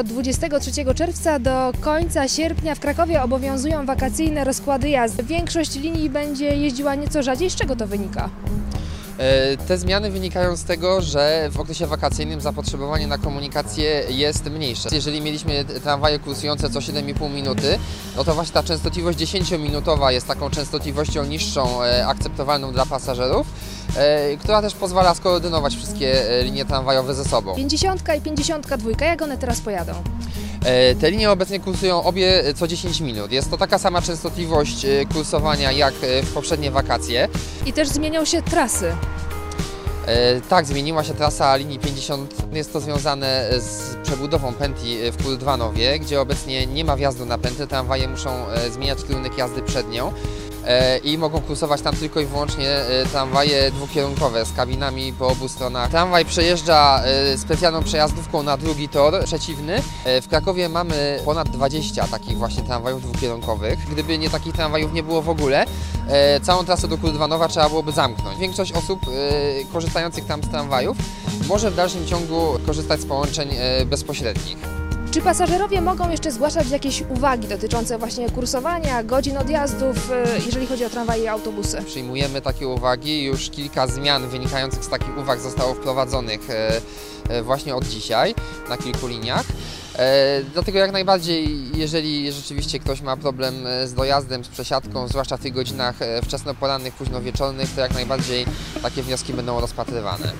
Od 23 czerwca do końca sierpnia w Krakowie obowiązują wakacyjne rozkłady jazdy. Większość linii będzie jeździła nieco rzadziej. Z czego to wynika? E, Te zmiany wynikają z tego, że w okresie wakacyjnym zapotrzebowanie na komunikację jest mniejsze. Jeżeli mieliśmy tramwaje kursujące co 7,5 minuty, no to właśnie ta częstotliwość 10-minutowa jest taką częstotliwością niższą, e, akceptowalną dla pasażerów, która też pozwala skoordynować wszystkie e, linie tramwajowe ze sobą. 50 i 52, jak one teraz pojadą? E, Te linie obecnie kursują obie co 10 minut. Jest to taka sama częstotliwość e, kursowania jak e, w poprzednie wakacje. I też zmienią się trasy. E, Tak, zmieniła się trasa linii 50. Jest to związane z przebudową pętli w Kurdwanowie, gdzie obecnie nie ma wjazdu na pętlę. Tramwaje muszą e, zmieniać kierunek jazdy przed nią e, i mogą kursować tam tylko i wyłącznie e, tramwaje dwukierunkowe z kabinami po obu stronach. Tramwaj przejeżdża e, specjalną przejazdówką na drugi tor przeciwny. E, W Krakowie mamy ponad 20 takich właśnie tramwajów dwukierunkowych. Gdyby nie takich tramwajów nie było w ogóle, e, całą trasę do Kurdwanowa trzeba byłoby zamknąć. Większość osób e, korzystających tam z tramwajów może w dalszym ciągu korzystać z połączeń e, bezpośrednich. Czy pasażerowie mogą jeszcze zgłaszać jakieś uwagi dotyczące właśnie kursowania, godzin odjazdów, e, jeżeli chodzi o tramwaje i autobusy? Przyjmujemy takie uwagi, już kilka zmian wynikających z takich uwag zostało wprowadzonych e, e, właśnie od dzisiaj na kilku liniach. Dlatego jak najbardziej, jeżeli rzeczywiście ktoś ma problem z dojazdem, z przesiadką, zwłaszcza w tych godzinach wczesnoporannych, późnowieczornych, to jak najbardziej takie wnioski będą rozpatrywane.